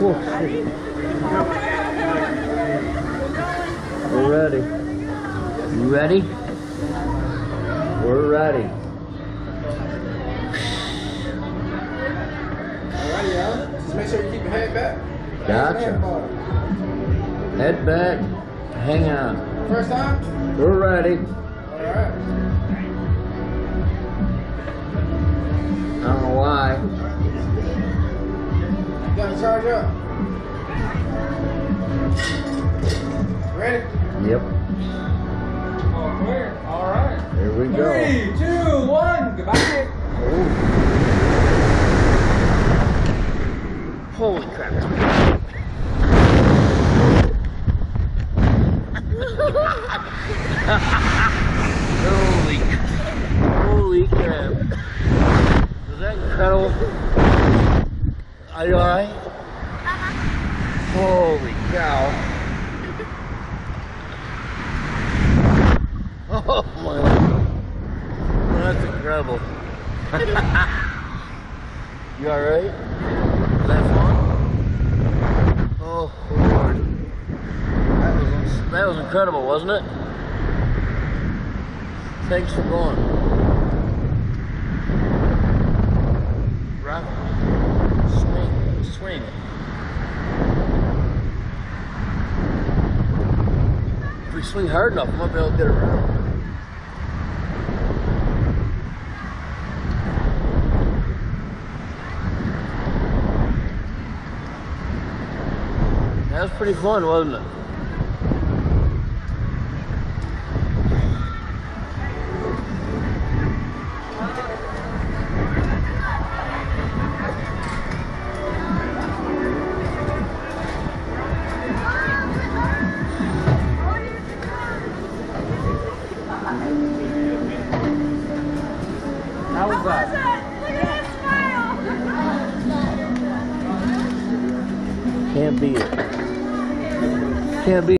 We're ready. You ready? We're ready. Alrighty, y'all. Just make sure you keep your head back. Gotcha. Head back. Hang on. First time? We're ready. Alright. Charge up. Ready? Yep. All clear. All right. Here we go. Three, two, one. Goodbye. Holy crap. holy, holy crap. Was that incredible? Are you alright? Uh-huh. Holy cow. Oh my. That's incredible. you alright? That fun? Oh Lord. That was, that was incredible, wasn't it? Thanks for going. Rock. Swing. Swing. If we swing hard enough, we might be able to get around. That was pretty fun, wasn't it? How was that? Can't be it. Can't beat